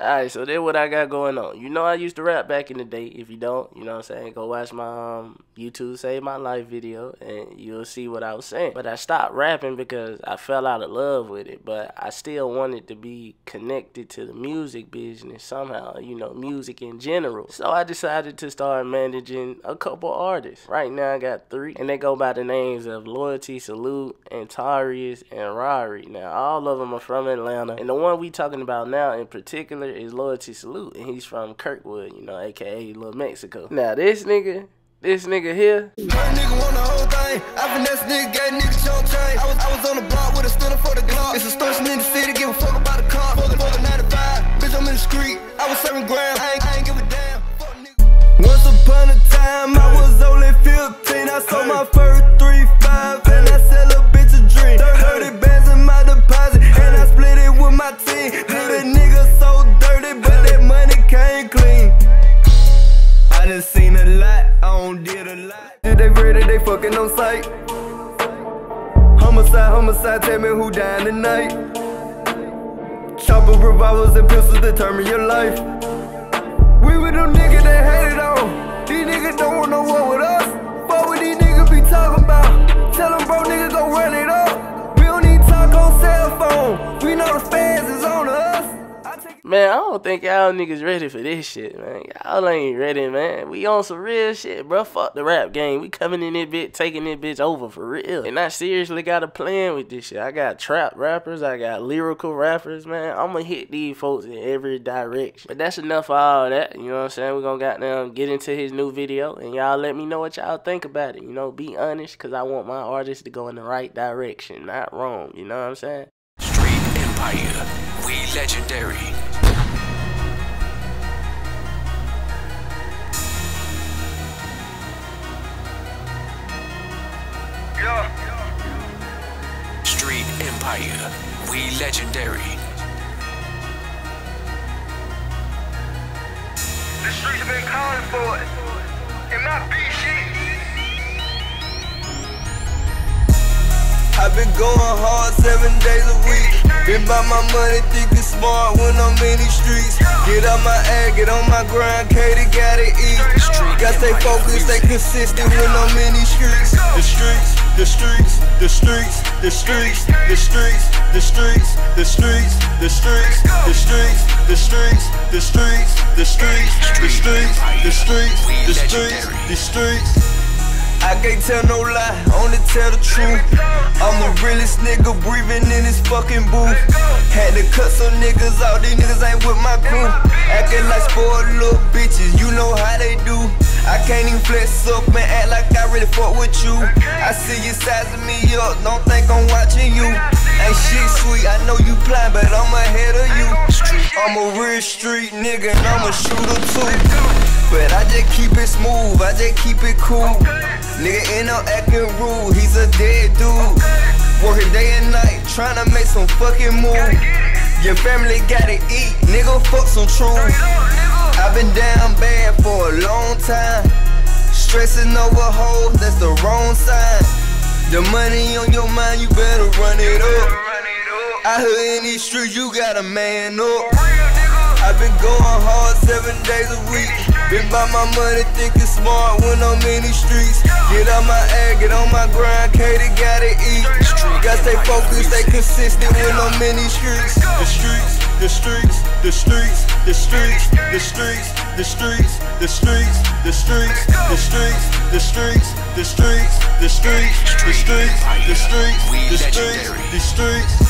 Alright, so then what I got going on. You know I used to rap back in the day. If you don't, you know what I'm saying, go watch my um, YouTube Save My Life video and you'll see what I was saying. But I stopped rapping because I fell out of love with it. But I still wanted to be connected to the music business somehow, you know, music in general. So I decided to start managing a couple artists. Right now I got three and they go by the names of Loyalty, Salute, Antauriouz, and Rarri. Now all of them are from Atlanta. And the one we talking about now in particular is Loyalty Salute, and he's from Kirkwood, you know, aka Little Mexico. Now this nigga, this nigga here. nigga want the whole thing. I finesse nigga, gay nigga chunk chain. I was, I was on the block with a stunner for the Glock. It's a station in the city, give a fuck about the car. For the, for the 95, bitch, I'm in the street. I was serving grams, I ain't, I ain't give a damn. Once upon a time, I was did they ready, they fucking on sight. Homicide, homicide, tell me who dying tonight. Chopper revolvers and pistols determine your life. We with them niggas that hate it on. These niggas don't want no war with us. Fuck what these niggas be talking about. Tell them bro niggas go run it up. We don't need talk on cell phone. We know the fans is. Man, I don't think y'all niggas ready for this shit, man. Y'all ain't ready, man. We on some real shit, bro. Fuck the rap game. We coming in this bitch, taking this bitch over for real. And I seriously got a plan with this shit. I got trap rappers, I got lyrical rappers, man. I'ma hit these folks in every direction. But that's enough of all that. You know what I'm saying? we gonna goddamn get into his new video and y'all let me know what y'all think about it. You know, be honest, cause I want my artist to go in the right direction, not wrong. You know what I'm saying? Street Empire. We legendary. higher. We legendary. The streets have been calling for it. And my BG I've been going hard seven days a week. Been by my money, thinking smart when I'm in these streets. Get out my ass, get on my grind, Katie gotta eat. Gotta stay focused, stay consistent when I'm in these streets. The streets, the streets, the streets, the streets, the streets, the streets, the streets, the streets, the streets, the streets, the streets, the streets, the streets, the streets, the streets, the streets. I can't tell no lie, only tell the truth. I'm the realest nigga breathing in this fucking booth. Had to cut some niggas out, these niggas ain't with my crew. Acting like spoiled little bitches, you know how they do. I can't even flex up and act like I really fuck with you. I see you sizing me up, don't think I'm watching you. Ain't shit sweet, I know you blind, but I'm ahead of you. I'm a real street nigga and I'm a shooter too. But I just keep it smooth, I just keep it cool. Nigga ain't no acting rude, he's a dead dude. Working day and night, trying to make some fucking move. Your family gotta eat, nigga, fuck some truth. I've been down bad for a long time. Stressing over hoes, that's the wrong sign. The money on your mind, you better run it up. I heard in these streets, you gotta man up. I've been going hard seven days a week. Been by my money, thinking smart when I'm in these streets. Get out my ass, get on my grind, Katie gotta eat. Gotta stay focused, stay consistent when I'm in these streets. The streets, the streets, the streets, the streets, the streets, the streets, the streets, the streets, the streets, the streets, the streets, the streets, the streets, the streets, the streets, the streets. StreetEmpireMusic.com.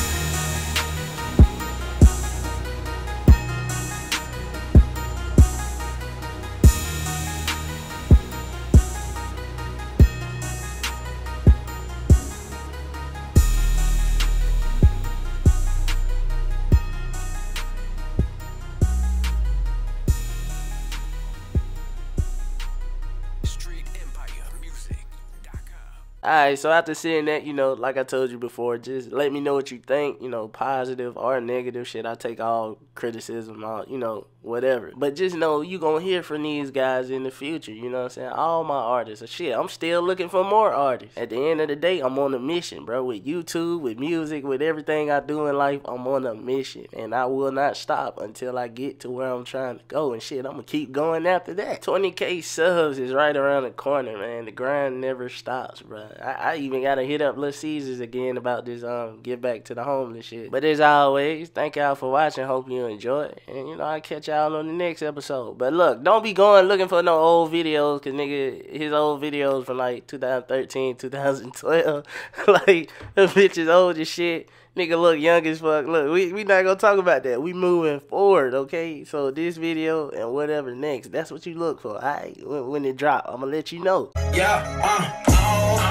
Alright, so after seeing that, you know, like I told you before, just let me know what you think, you know, positive or negative shit. I take all criticism, all, you know, whatever. But just know you gonna hear from these guys in the future, you know what I'm saying? All my artists. Shit, I'm still looking for more artists. At the end of the day, I'm on a mission, bro. With YouTube, with music, with everything I do in life, I'm on a mission. And I will not stop until I get to where I'm trying to go. And shit, I'm gonna keep going after that. 20k subs is right around the corner, man. The grind never stops, bro. I, I even gotta hit up Little Caesars again about this um get back to the homeless shit. But as always, thank y'all for watching. Hope you enjoy. And you know, I'll catch y'all on the next episode. But look, don't be going looking for no old videos, cause nigga, his old videos from like 2013, 2012, like the bitch is old as shit. Nigga look young as fuck. Look, we, we not gonna talk about that. We moving forward, okay? So this video and whatever next, that's what you look for. Alright, when, when it drop, I'm gonna let you know. Yeah, uh, oh,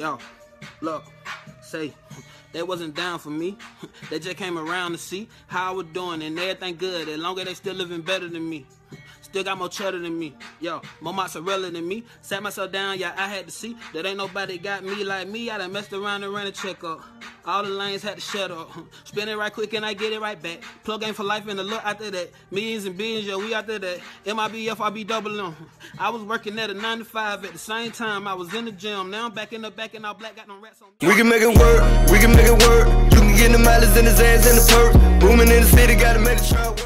Yo, look, say, they wasn't down for me. They just came around to see how I was doing and everything good. As long as they still living better than me. Still got more cheddar than me. Yo, more mozzarella than me. Sat myself down, yeah, I had to see that ain't nobody got me like me. I done messed around and ran a check checkup. All the lanes had to shut up. Spin it right quick and I get it right back. Plug in for life and the look after that. Millions and billions, yo, we after that. MIBF, I be double. I was working at a 9 to 5 at the same time. I was in the gym. Now I'm back in the back and all black, got no rats on me. We can make it work, we can make it work. You can get the mileage in his ass in the perk. Booming in the city, gotta make it work.